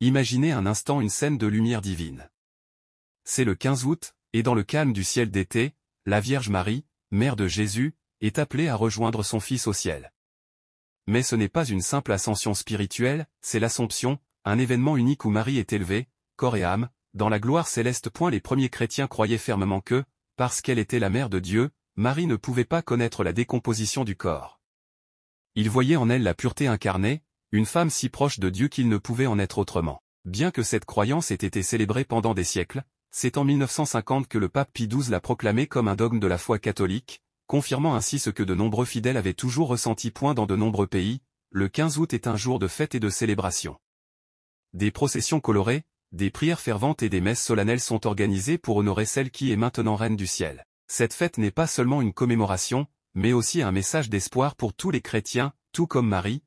imaginez un instant une scène de lumière divine. C'est le 15 août, et dans le calme du ciel d'été, la Vierge Marie, mère de Jésus, est appelée à rejoindre son Fils au ciel. Mais ce n'est pas une simple ascension spirituelle, c'est l'Assomption, un événement unique où Marie est élevée, corps et âme, dans la gloire céleste. Les premiers chrétiens croyaient fermement que, parce qu'elle était la mère de Dieu, Marie ne pouvait pas connaître la décomposition du corps. Ils voyaient en elle la pureté incarnée, une femme si proche de Dieu qu'il ne pouvait en être autrement. Bien que cette croyance ait été célébrée pendant des siècles, c'est en 1950 que le pape Pie XII l'a proclamée comme un dogme de la foi catholique, confirmant ainsi ce que de nombreux fidèles avaient toujours ressenti. Point dans de nombreux pays, le 15 août est un jour de fête et de célébration. Des processions colorées, des prières ferventes et des messes solennelles sont organisées pour honorer celle qui est maintenant reine du ciel. Cette fête n'est pas seulement une commémoration, mais aussi un message d'espoir pour tous les chrétiens, tout comme Marie,